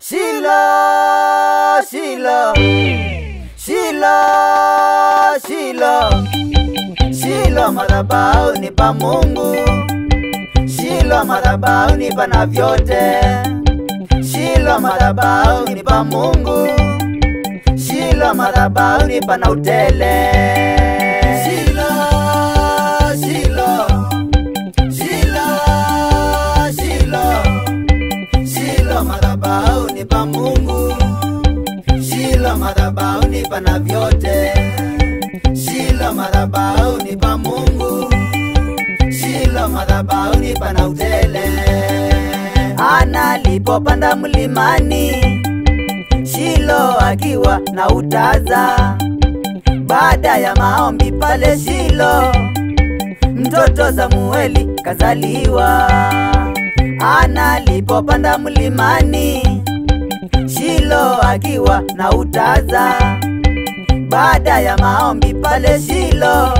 Shilo, Shilo, Shilo, Shilo, Shilo, madhabahuni pa Mungu. Shilo, pa pana vyote. Shilo, madhabahuni pa Mungu. Shilo, pa pana utele. Shilo, madhabahuni pana vyote. Shilo, madhabahuni pa Mungu. Shilo, ni pana utele. Ana alipopanda mlimani, Shilo akiwa na utaza. Baada ya maombi pale Shilo, mtoto Samueli kazaliwa. Ana alipopanda mlimani, Shilo akiwa na utaza. Baada ya maombi pale Shilo,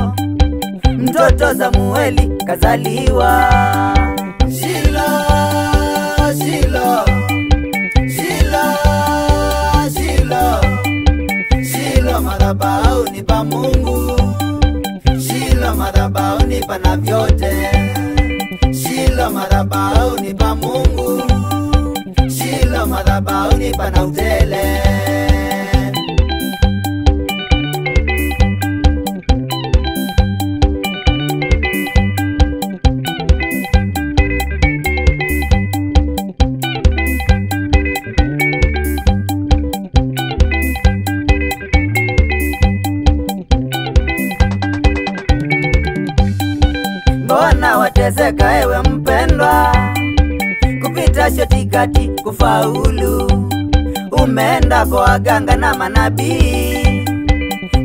mtoto Samueli kazaliwa. Shilo, Shilo, Shilo, Shilo, Shilo, madhabahuni pa Mungu. Shilo, madhabahuni pana vyote. Shilo, madhabahuni pa Mungu. Madhabahuni pana utele. Mbona wateseka ewe mpendwa, kupita shotikati kufaulu? Umeenda kwa waganga na manabii,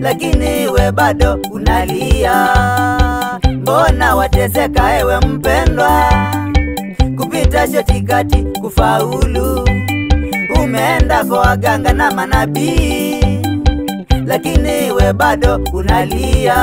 lakini we bado unalia. Mbona wateseka ewe mpendwa, kupita shotikati kufaulu? Umeenda kwa waganga na manabii, lakini we bado unalia.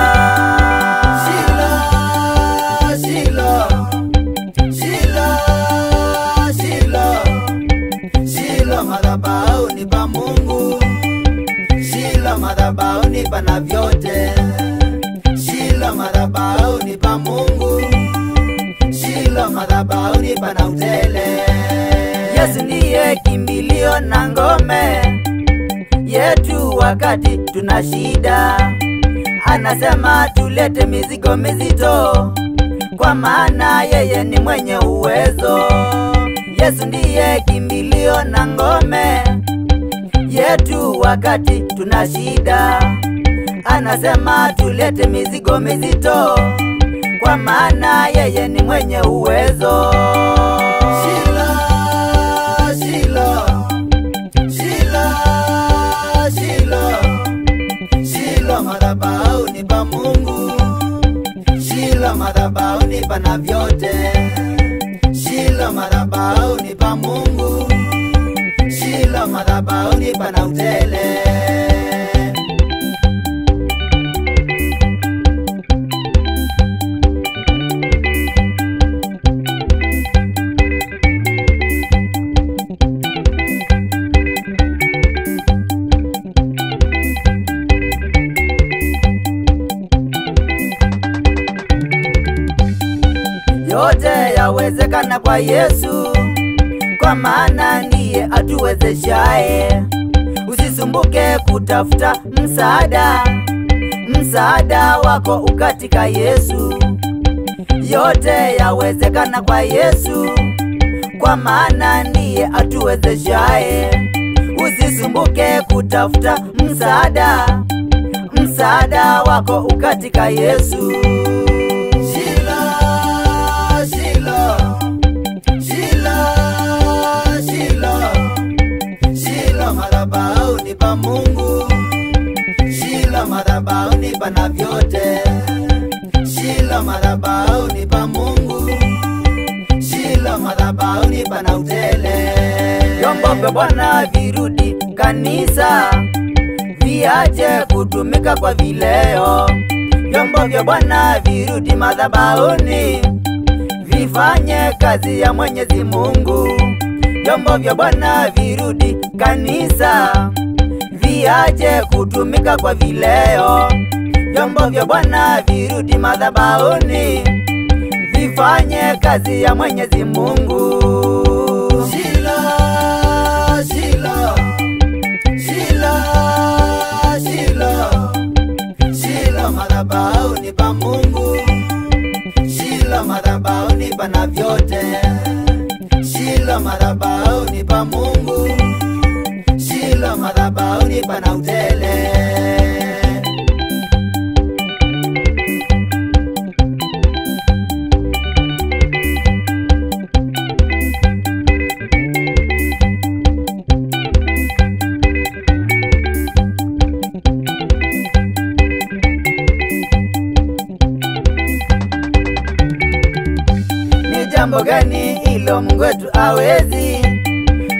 Madhabahuni pana utele. Yesu ndiye kimbilio na ngome yetu wakati tuna shida. Anasema tulete mizigo mizito, kwa maana yeye ni mwenye uwezo. Yesu ndiye kimbilio na ngome yetu wakati tuna shida. Anasema tulete mizigo mizito, kwa maana yeye ni mwenye uwezo. Shila, Shila, Shila, Shila, Shila, madhabahu ni pa Mungu. Shilo, madhabahuni pana vyote. Shila, madhabahu ni pa Mungu. Shila, madhabahuni yote yawezekana kwa Yesu, kwa maana ndiye atuwezeshaye. Usisumbuke kutafuta msaada, msaada wako ukatika Yesu. Yote yawezekana kwa Yesu, kwa maana ndiye atuwezeshaye. Usisumbuke kutafuta msaada, msaada wako ukatika Yesu. Madhabahuni na utele. Vyombo Bwana virudi kanisa, viache kutumika kwa vileo. Vyombo vya Bwana virudi madhabahuni, vifanye kazi ya Mwenyezi Mungu. vyombo vya Bwana virudi kanisa, viache kutumika kwa vileo. Vyombo vya Bwana virudi madhabahuni, vifanye kazi ya Mwenyezi Mungu. Shilo madhabahuni pa Mungu, Shilo madhabahuni pana vyote, Shilo madhabahuni pa Mungu, Shilo madhabahuni pana utele. Jambo gani ilo Mungu wetu awezi?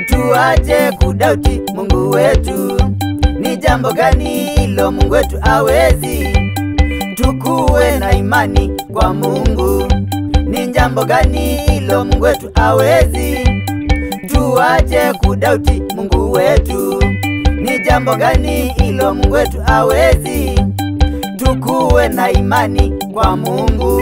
Tuache kudauti Mungu wetu. Ni jambo gani ilo Mungu wetu awezi? Tukuwe na imani kwa Mungu. Ni jambo gani ilo Mungu wetu awezi? Tuache kudauti Mungu wetu. Ni jambo gani ilo Mungu wetu awezi? Tukuwe na imani kwa Mungu.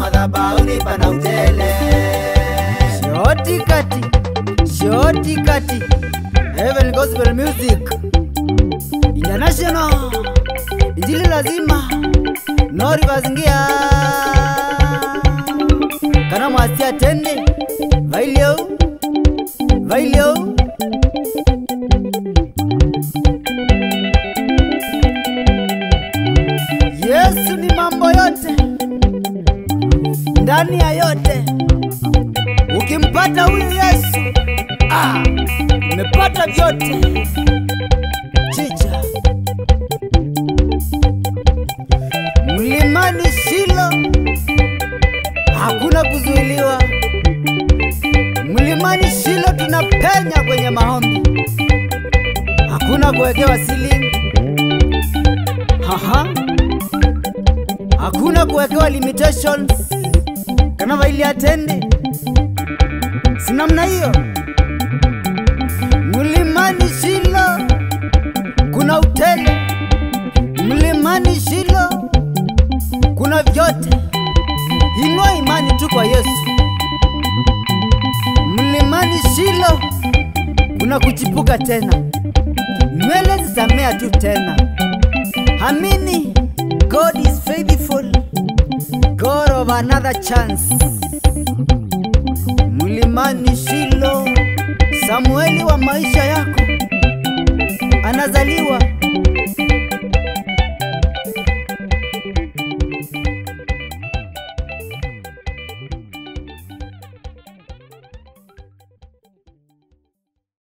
Madhabahuni pana utele. Shoti kati, shoti kati, Heaven Gospel Music. International, injili lazima nori vazingia kana mwasi atende vailio vailio yote. Ukimpata huyu Yesu, ah, umepata vyote. Chicha mlimani Shilo, hakuna kuzuiliwa. Mlimani Shilo tunapenya kwenye maombi, hakuna kuwekewa silingi. Haha, hakuna kuwekewa limitations kana vaili atende, si hiyo. Mlimani Shilo kuna utele, mlimani Shilo kuna vyote. Inua imani tu kwa Yesu. Mlimani Shilo kuna kuchipuka tena, nywele zitamea tu tena. Amini, God is faithful, God of another chance. Mlimani Shilo, Samueli wa maisha yako anazaliwa